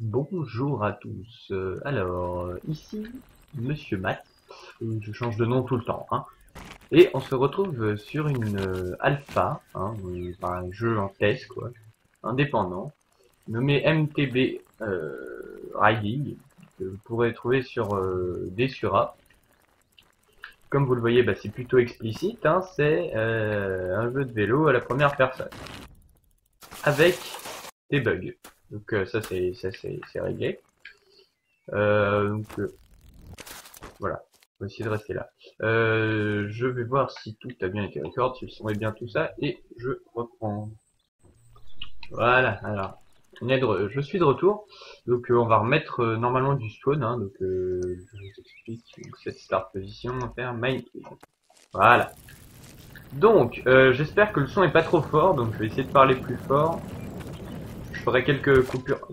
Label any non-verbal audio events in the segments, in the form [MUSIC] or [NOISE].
Bonjour à tous. Euh, alors, euh, ici, Monsieur Matt. Je change de nom tout le temps. Hein. Et on se retrouve sur une euh, alpha, hein, un jeu en test, quoi, indépendant, nommé MTB Riding, que vous pourrez trouver sur euh, Desura. Comme vous le voyez, bah, c'est plutôt explicite, hein, c'est un jeu de vélo à la première personne. Avec des bugs. Donc euh, ça c'est ça c'est réglé. Euh, donc euh, voilà, on va essayer de rester là. Je vais voir si tout a bien été record, si le son est bien tout ça, et je reprends. Voilà, alors on est de je suis de retour. Donc euh, on va remettre euh, normalement du spawn, hein, donc euh, je vous explique donc, cette start position, on va faire main. Voilà. Donc j'espère que le son est pas trop fort, donc je vais essayer de parler plus fort. Quelques coupures.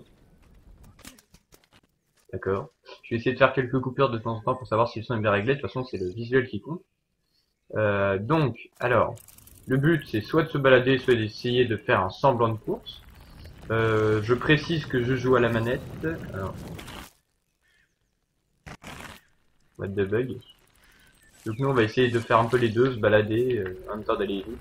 D'accord. Je vais essayer de faire quelques coupures de temps en temps pour savoir si le son est bien réglé. De toute façon, c'est le visuel qui compte. Euh, donc, alors, le but, c'est soit de se balader, soit d'essayer de faire un semblant de course. Euh, je précise que je joue à la manette. Alors. What the bug. Donc nous, on va essayer de faire un peu les deux, se balader, euh, en même temps d'aller vite.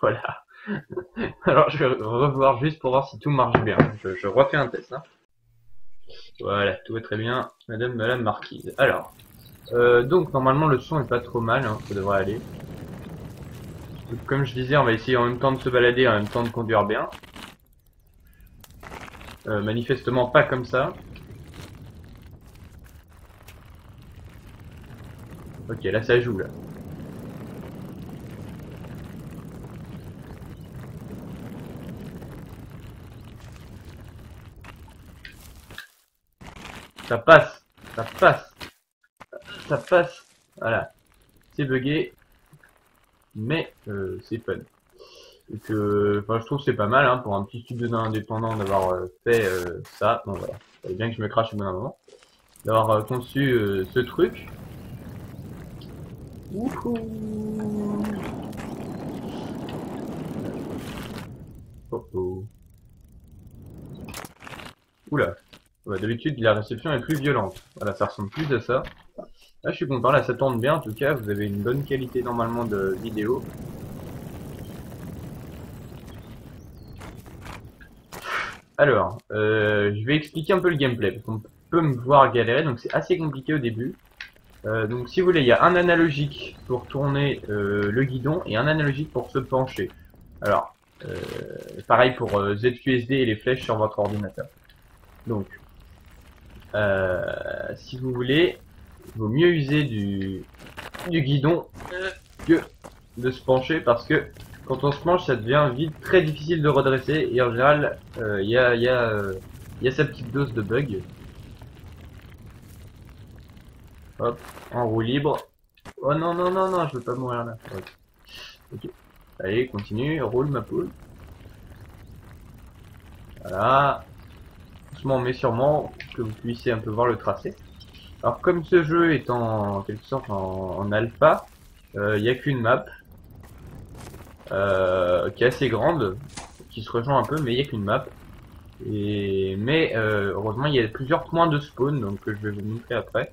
Voilà. [LAUGHS] Alors je vais revoir juste pour voir si tout marche bien. Je, refais un test. Hein. Voilà, tout va très bien, Madame Madame Marquise. Alors, euh, donc normalement le son est pas trop mal, hein, ça devrait aller. Donc, comme je disais, on va essayer en même temps de se balader, en même temps de conduire bien. Euh, manifestement pas comme ça. Ok, là ça joue là. Ça passe, ça passe, ça passe. Voilà, c'est bugué, mais euh, c'est fun. Et que, enfin, je trouve c'est pas mal hein, pour un petit studio indépendant d'avoir euh, fait euh, ça. Bon voilà, fallait bien que je me crache au bout d'un moment, d'avoir euh, conçu euh, ce truc. Wouhou Oh oh. Oula. Ouais, D'habitude, la réception est plus violente. Voilà, ça ressemble plus à ça. Là, je suis content. Là, ça tourne bien. En tout cas, vous avez une bonne qualité normalement de vidéo. Alors, euh, je vais expliquer un peu le gameplay parce qu'on peut me voir galérer, donc c'est assez compliqué au début. Euh, donc, si vous voulez, il y a un analogique pour tourner euh, le guidon et un analogique pour se pencher. Alors, pareil pour ZQSD et les flèches sur votre ordinateur. Donc, euh, si vous voulez, il vaut mieux user du, du guidon que de se pencher parce que quand on se penche, ça devient vite très difficile de redresser et en général, euh, il y, a, y, a, y a sa petite dose de bug. Hop, en roue libre. Oh non, non, non, non, je veux pas mourir là. Ok. Allez, continue, roule ma poule. Voilà. Mais sûrement, que vous puissiez un peu voir le tracé. Alors comme ce jeu est en, quelque sorte en, alpha, il n'y a qu'une map euh, qui est assez grande, qui se rejoint un peu, mais il n'y a qu'une map. Et mais euh, heureusement il y a plusieurs points de spawn, donc que je vais vous montrer après.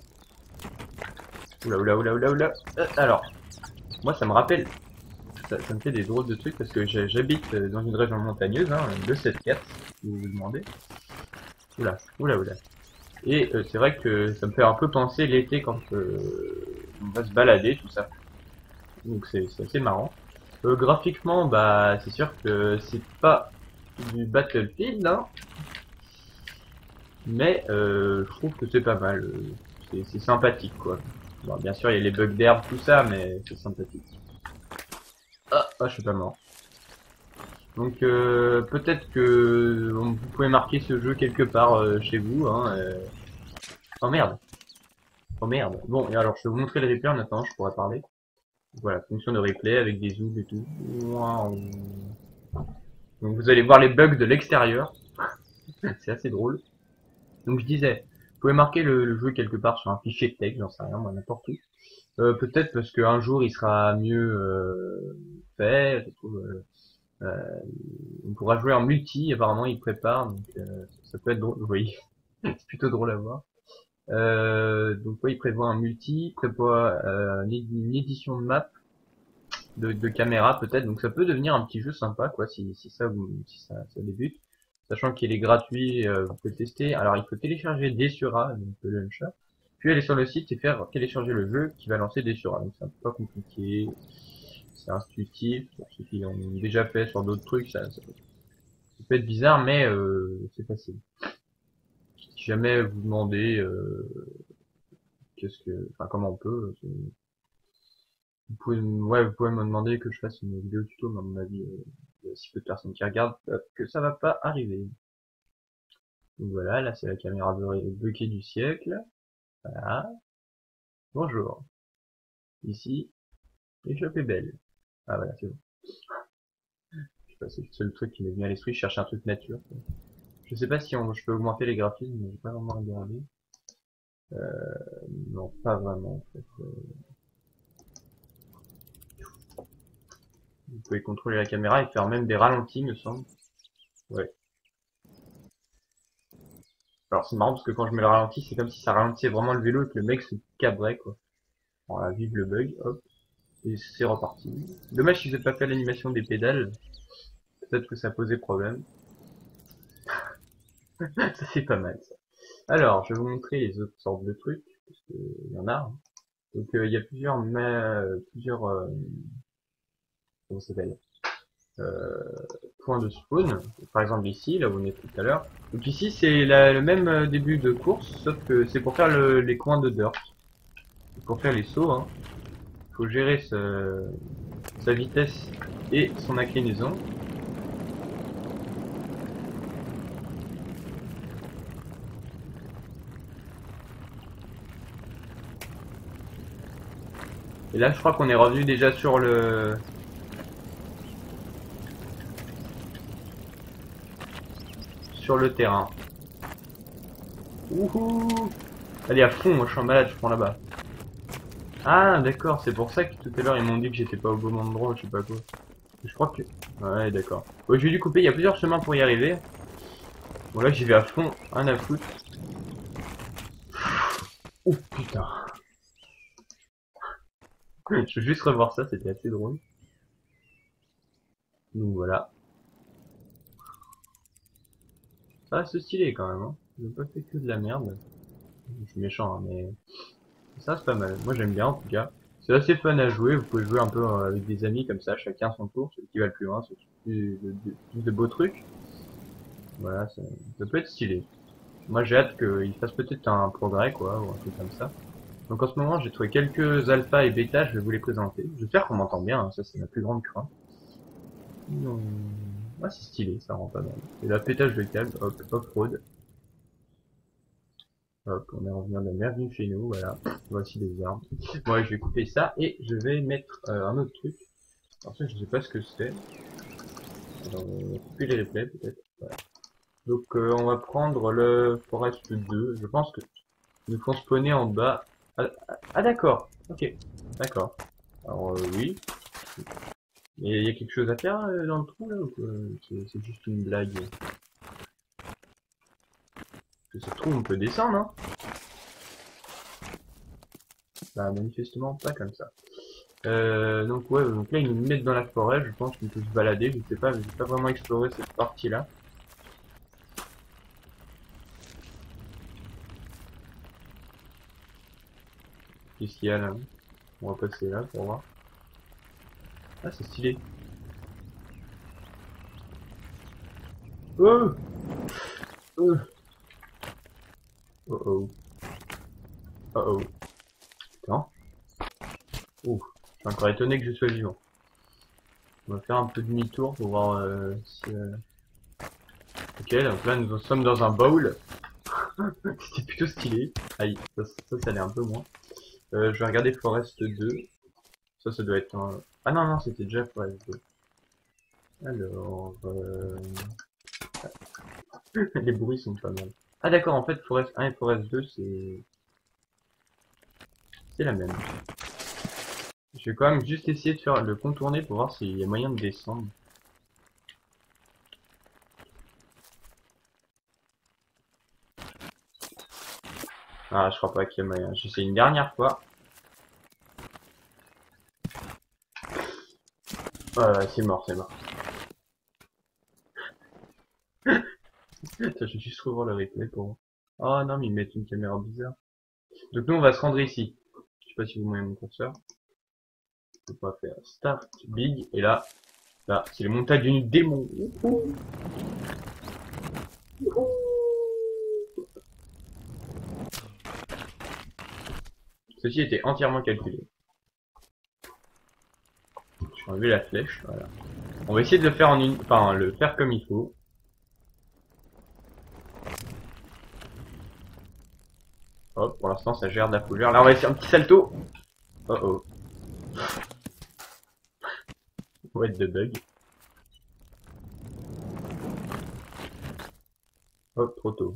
Oula oula oula oula oula. Euh, alors, moi ça me rappelle, ça, me fait des drôles de trucs parce que j'habite euh, dans une région montagneuse, hein, cette carte, si vous vous demandez. Oula, oula oula. Et euh, c'est vrai que ça me fait un peu penser l'été quand euh, on va se balader, tout ça. Donc c'est assez marrant. Euh, graphiquement, bah c'est sûr que c'est pas du Battlefield, hein. Mais je trouve que c'est pas mal. C'est c'est sympathique, quoi. Bon, bien sûr, il y a les bugs d'herbe, tout ça, mais c'est sympathique. Ah, ah, je suis pas mort. Donc euh, peut-être que vous pouvez marquer ce jeu quelque part euh, chez vous. Hein, euh. Oh merde. Oh merde. Bon, et alors je vais vous montrer le replay en attendant, je pourrais parler. Voilà, fonction de replay avec des zooms et tout. Donc vous allez voir les bugs de l'extérieur. [LAUGHS] C'est assez drôle. Donc je disais, vous pouvez marquer le, le jeu quelque part sur un fichier de texte, j'en sais rien, moi n'importe où. Euh, peut-être parce qu'un jour il sera mieux euh, fait. Euh, on pourra jouer en multi, apparemment il prépare, donc ça peut être drôle. Oui, [LAUGHS] c'est plutôt drôle à voir. donc oui, il prévoit un multi, il prévoit une édition de map de, de caméra peut-être, donc ça peut devenir un petit jeu sympa quoi si, si ça si ça, ça débute. Sachant qu'il est gratuit, vous pouvez tester. Alors il faut télécharger Desura, donc le launcher puis aller sur le site et faire télécharger le jeu qui va lancer des sur Donc c'est un pas compliqué, c'est intuitif pour ceux qui l'ont déjà fait sur d'autres trucs, ça, peut être bizarre mais euh, c'est facile. Si jamais vous demandez euh, qu'est-ce que, enfin comment on peut, vous pouvez, ouais, vous pouvez me demander que je fasse une vidéo tuto, mais à mon avis, euh, il y a si peu de personnes qui regardent que ça va pas arriver. Donc voilà, là c'est la caméra quai du siècle. Voilà. Bonjour. Ici, l'échoppe est belle. Ah voilà, c'est bon. Je sais pas, c'est le seul truc qui m'est venu à l'esprit, je cherche un truc nature. Je sais pas si on, je peux augmenter les graphismes, mais j'ai pas vraiment regardé. Euh, non, pas vraiment, en fait. Euh. Vous pouvez contrôler la caméra et faire même des ralentis, me semble. Ouais. Alors c'est marrant parce que quand je mets le ralenti, c'est comme si ça ralentissait vraiment le vélo et que le mec se cabrait quoi. Voilà, vive le bug, hop. Et c'est reparti. Dommage si j'ai pas fait l'animation des pédales. Peut-être que ça posait problème. [LAUGHS] ça c'est pas mal ça. Alors, je vais vous montrer les autres sortes de trucs, parce y en a. Hein. Donc euh, il y a plusieurs mais plusieurs euh, s'appelle? Euh, point de spawn. Par exemple ici, là où on est tout à l'heure. Donc ici c'est le même début de course, sauf que c'est pour faire les coins de dirt. Pour faire les sauts, hein. Faut gérer sa vitesse et son inclinaison. Et là je crois qu'on est revenu déjà sur le sur le terrain. Ouhou Allez à fond, moi je suis en malade, je prends là-bas. Ah d'accord, c'est pour ça que tout à l'heure ils m'ont dit que j'étais pas au bon endroit, je sais pas quoi. Je crois que... Ouais d'accord. Ouais, je vais dû couper, il y a plusieurs chemins pour y arriver. Bon là j'y vais à fond, un à foutre. Oh putain. [LAUGHS] Je veux juste revoir ça, c'était assez drôle. Donc voilà. Ça reste stylé quand même. Hein. J'ai pas fait que de la merde. Je suis méchant, hein, mais ça c'est pas mal. Moi j'aime bien en tout cas. C'est assez fun à jouer. Vous pouvez jouer un peu euh, avec des amis comme ça, chacun son tour, celui qui va le plus loin, celui qui plus de, de, beaux trucs. Voilà, ça, peut être stylé. Moi j'ai hâte qu'il fasse peut-être un progrès quoi, ou un truc comme ça. Donc en ce moment j'ai trouvé quelques alpha et bêta, je vais vous les présenter. J'espère qu'on m'entend bien, hein. ça c'est ma plus grande crainte. Non. C'est stylé, ça rend pas mal. Et la pétage de câble, hop, off-road. Hop, on est revenu la bienvenue chez nous, voilà. Voici les armes. Bon, je vais couper ça et je vais mettre euh, un autre truc. Alors ça, je sais pas ce que c'est. Va couper les replays peut-être. Donc, euh, on va prendre le Forest 2. Je pense que nous font spawner en bas. Ah, ah d'accord. Ok. D'accord. Alors, euh, oui. Il y a quelque chose à faire euh, dans le trou là ou C'est juste une blague Que ça se trouve on peut descendre hein Bah manifestement pas comme ça. Euh, donc ouais, donc là ils nous mettent dans la forêt, je pense qu'on peut se balader, je sais pas, j'ai pas vraiment exploré cette partie là. Qu'est-ce qu'il y a là? On va passer là pour voir. Ah, c'est stylé. Oh Oh Oh oh. Oh oh. Putain. Ouh. Je suis encore étonné que je sois vivant. On va faire un peu demi-tour pour voir euh, si... Euh... Ok, donc là nous sommes dans un bowl. [LAUGHS] C'était plutôt stylé. Aïe, ça, ça, ça allait un peu moins. Euh, je vais regarder Forest 2. Ça, ça doit être un... Ah non, non, c'était déjà Forest 2. Alors... Euh... [LAUGHS] Les bruits sont pas mal. Ah d'accord, en fait, Forest 1 et Forest 2, c'est... C'est la même. Je vais quand même juste essayer de faire le contourner pour voir s'il y a moyen de descendre. Ah, je crois pas qu'il y a moyen. J'essaie une dernière fois. Ouais, c'est mort, c'est mort. Je vais juste revoir le replay pour... Oh non, mais ils mettent une caméra bizarre. Donc nous, on va se rendre ici. Je sais pas si vous voyez mon curseur. On va faire Start Big. Et là, là, c'est les montagnes du démon. Ceci était entièrement calculé. Je vais enlever la flèche, voilà. On va essayer de le faire en une, enfin, le faire comme il faut. Hop, pour l'instant, ça gère de la couleur. Là, on va essayer un petit salto. Oh oh. What the bug. Hop, trop tôt.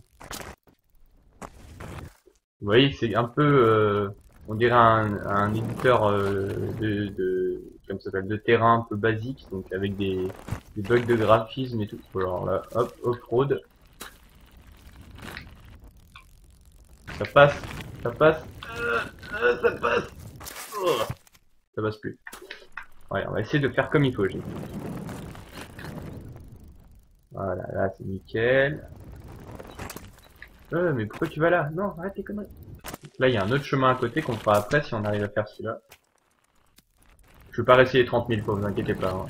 Vous voyez, c'est un peu, euh, on dirait un, un éditeur euh, de, de, comme ça s'appelle, de terrain un peu basique, donc avec des, des bugs de graphisme et tout. Alors là, hop, off-road. Ça passe, ça passe, euh, ça passe. Oh, ça passe plus. Ouais, on va essayer de faire comme il faut, j'ai Voilà, là c'est nickel. Euh, mais pourquoi tu vas là? Non, arrête tes conneries. Là, il y a un autre chemin à côté qu'on fera après si on arrive à faire celui-là. Je vais pas réessayer 30 000 fois, vous inquiétez pas. Hein.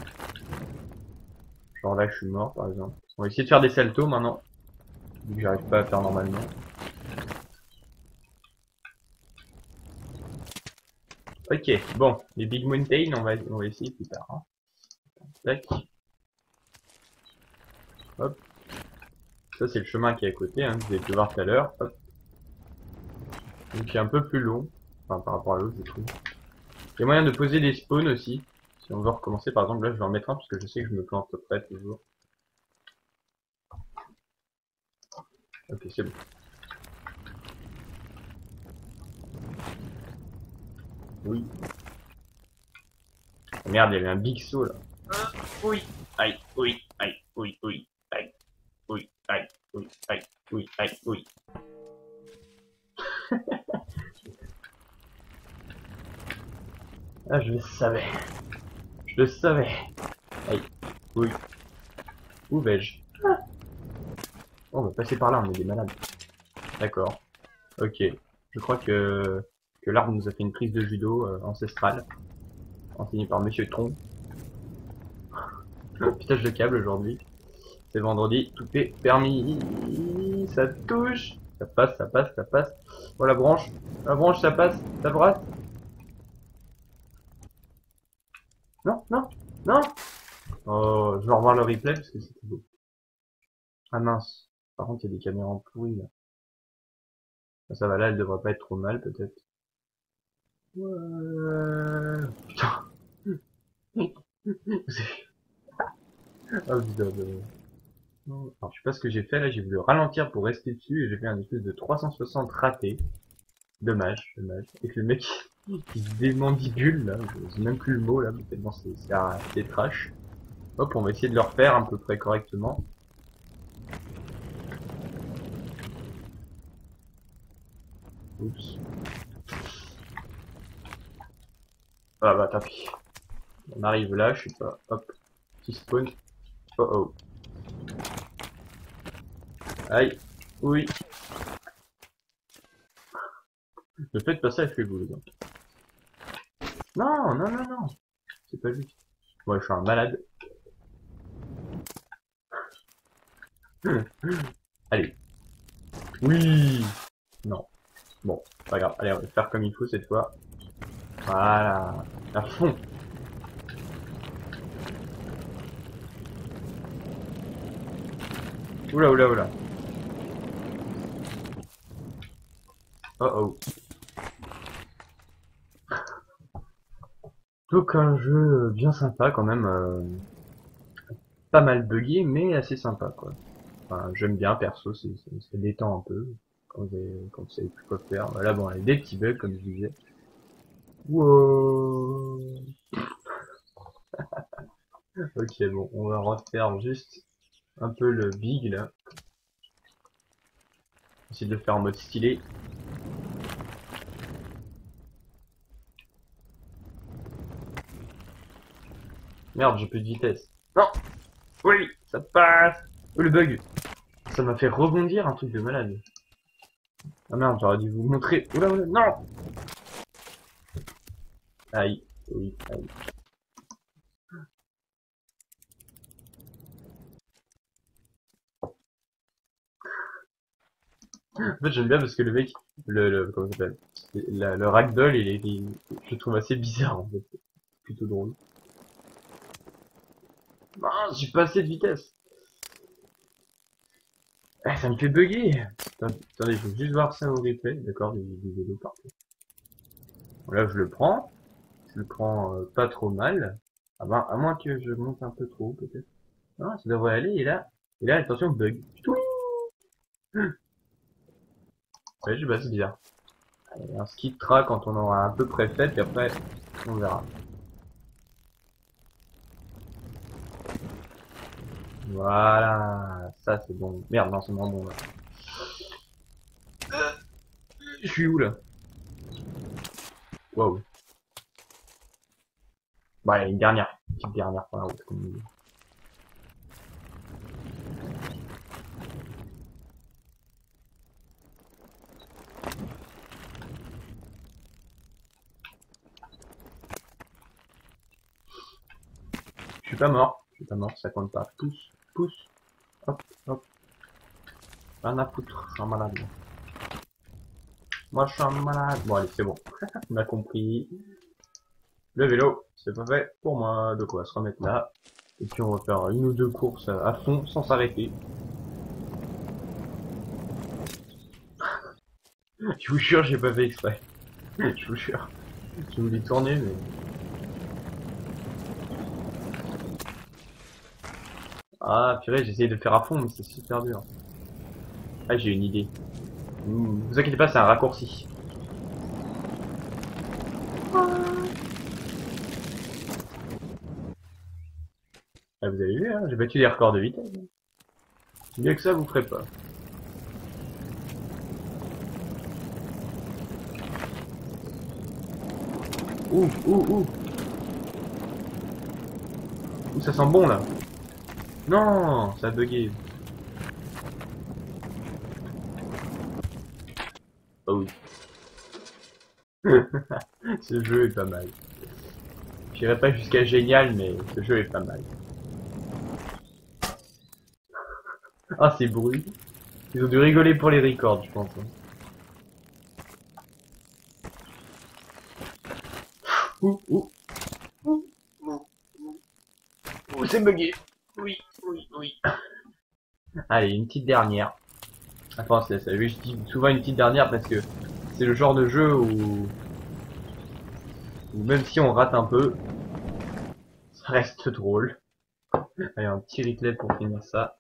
Genre là, je suis mort, par exemple. On va essayer de faire des saltos maintenant. Vu que j'arrive pas à faire normalement. Ok, bon, les Big Mountain, on va, essayer plus tard. Hein. Tac. Hop. Ça, c'est le chemin qui est à côté, hein, vous avez pu voir tout à l'heure. Hop. Donc, il est un peu plus long. Enfin, par rapport à l'autre, je trouve. Il y a moyen de poser des spawns aussi. Si on veut recommencer, par exemple, là, je vais en mettre un parce que je sais que je me plante près toujours. Ok, c'est bon. Oui. Oh merde, il y avait un big saut là. Ah, oui. Aïe, oui, aïe, oui, oui, aïe, oui, aïe, oui, aïe, oui, aïe, oui. ah, je le savais. Je le savais. Aïe, oui. Où vais-je? Ah. On va passer par là, on est des malades. D'accord. Ok. Je crois que l'arbre nous a fait une prise de judo euh, ancestrale, enseignée par Monsieur Tron. Pitage de câble aujourd'hui. C'est vendredi, tout est permis. Ça touche. Ça passe, ça passe, ça passe. Oh la branche, la branche, ça passe, ça brasse. Non, non, non. Oh, je vais revoir le replay parce que c'était beau. Ah mince. Par contre, il y a des caméras pourries là. Ça va là, elle devrait pas être trop mal peut-être. Ouais. Putain. oh putain. Alors, je sais pas ce que j'ai fait là, j'ai voulu ralentir pour rester dessus et j'ai fait un espèce de 360 raté. Dommage, dommage. Et que le mec [LAUGHS] qui se démandibule là, je sais même plus le mot là, mais tellement c'est trash. Hop, on va essayer de le refaire à peu près correctement. Oups. Ah bah tant pis. On arrive là, je sais pas. Hop. Petit spawn? Oh oh. Aïe. Oui. Le fait de passer avec les boules. Non, non, non, non. C'est pas juste. Moi, je suis un malade. [LAUGHS] Allez. Oui. Non. Bon, pas grave. Allez, on va faire comme il faut cette fois. Voilà, à fond. Oula, oula, oula. Oh oh. Donc un jeu bien sympa quand même. Euh, pas mal buggé, mais assez sympa quoi. Enfin, j'aime bien perso, c'est détend un peu quand vous, savez plus quoi faire. Là bon, il y a des petits bugs comme je disais. Wow. [LAUGHS] Ok, bon, on va refaire juste un peu le big là. Essayer de le faire en mode stylé. Merde, j'ai plus de vitesse. Non Oui, ça passe Oh le bug Ça m'a fait rebondir un truc de malade. Ah merde, j'aurais dû vous montrer. Oula, oula, non Aïe, oui, aïe. En fait, j'aime bien parce que le mec, le, le comment ça s'appelle, le, ragdoll, il est, je le trouve assez bizarre en fait, plutôt drôle. Non, j'ai pas assez de vitesse. Ah, ça me fait bugger. Attendez, je veux juste voir ça au replay, d'accord, des vélos partout. Là, je le prends, je le prends euh, pas trop mal, à moins, à moins que je monte un peu trop peut-être. Non, ça devrait aller. Et là, et là, attention, bug. [LAUGHS] Ouais, je sais pas, c'est bizarre. Allez, on se quittera quand on aura à peu près fait, et après, on verra. Voilà, ça c'est bon. Merde, non, c'est moins bon là. Je suis où là? Waouh. Allez, une dernière. Une petite dernière par la route, comme on dit. Je suis pas mort. Je suis pas mort, ça compte pas. Pousse, pousse. Hop, hop. Rien à foutre, je suis un malade. Moi, je suis un malade. Bon, allez, c'est bon. [LAUGHS] On a compris. Le vélo, c'est pas fait pour moi. Donc, on va se remettre là. Et puis, on va faire une ou deux courses à fond, sans s'arrêter. [LAUGHS] Je vous jure, j'ai pas fait exprès. [LAUGHS] Je vous jure. Je voulais tourner, mais... Ah, purée, j'essaye de faire à fond, mais c'est super dur. Ah, j'ai une idée. Hmm, vous inquiétez pas, c'est un raccourci. Vous avez vu, hein, j'ai battu les records de vitesse. Mieux que ça, vous ferez pas. Ouh, ouh, ouh. Ouh, ça sent bon, là. Non, ça a bugué. Oh oui. [LAUGHS] ce jeu est pas mal. J'irai pas jusqu'à génial, mais ce jeu est pas mal. Ah, ces bruits. Ils ont dû rigoler pour les records, je pense. hein. Ouh, ouh. Ouh, ouh, ouh. Ouh, c'est bugué. Oui, oui, oui. Allez, une petite dernière. Enfin, c'est ça. Je dis souvent une petite dernière parce que c'est le genre de jeu où... où même si on rate un peu, ça reste drôle. Allez, un petit replay pour finir ça.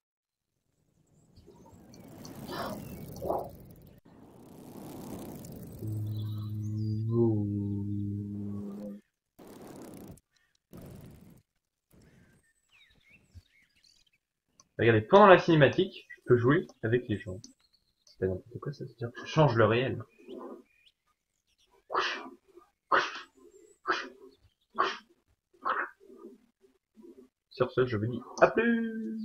Regardez, pendant la cinématique, je peux jouer avec les gens. C'est n'importe quoi, ça veut dire que je change le réel. Sur ce, je vous dis à plus